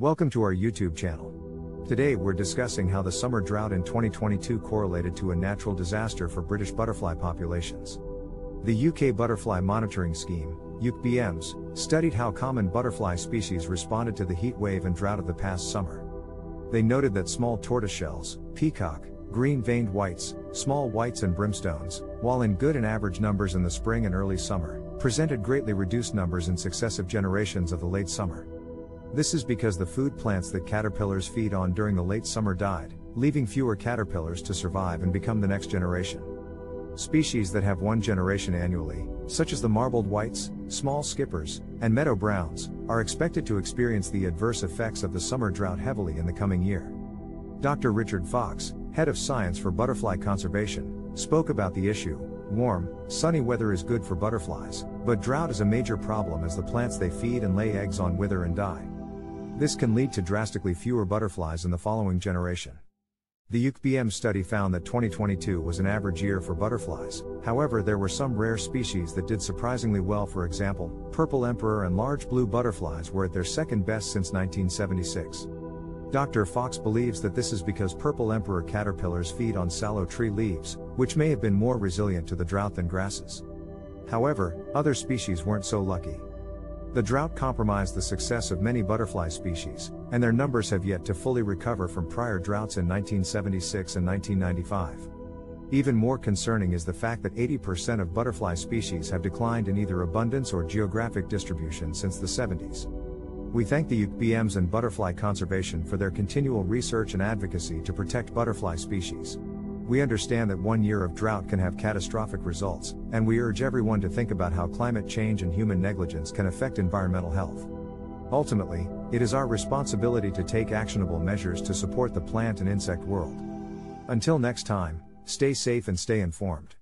Welcome to our YouTube channel. Today we're discussing how the summer drought in 2022 correlated to a natural disaster for British butterfly populations. The UK Butterfly Monitoring Scheme, UKBMS, studied how common butterfly species responded to the heat wave and drought of the past summer. They noted that small tortoiseshells, peacock, green veined whites, small whites and brimstones, while in good and average numbers in the spring and early summer, presented greatly reduced numbers in successive generations of the late summer. This is because the food plants that caterpillars feed on during the late summer died, leaving fewer caterpillars to survive and become the next generation. Species that have one generation annually, such as the marbled whites, small skippers, and meadow browns, are expected to experience the adverse effects of the summer drought heavily in the coming year. Dr. Richard Fox, head of science for butterfly conservation, spoke about the issue. Warm, sunny weather is good for butterflies, but drought is a major problem as the plants they feed and lay eggs on wither and die. This can lead to drastically fewer butterflies in the following generation. The UKBM study found that 2022 was an average year for butterflies, however, there were some rare species that did surprisingly well. For example, purple emperor and large blue butterflies were at their second best since 1976. Dr. Fox believes that this is because purple emperor caterpillars feed on sallow tree leaves, which may have been more resilient to the drought than grasses. However, other species weren't so lucky. The drought compromised the success of many butterfly species, and their numbers have yet to fully recover from prior droughts in 1976 and 1995. Even more concerning is the fact that 80% of butterfly species have declined in either abundance or geographic distribution since the 70s. We thank the UKBMS and Butterfly Conservation for their continual research and advocacy to protect butterfly species. We understand that one year of drought can have catastrophic results, and we urge everyone to think about how climate change and human negligence can affect environmental health. Ultimately, it is our responsibility to take actionable measures to support the plant and insect world. Until next time, stay safe and stay informed.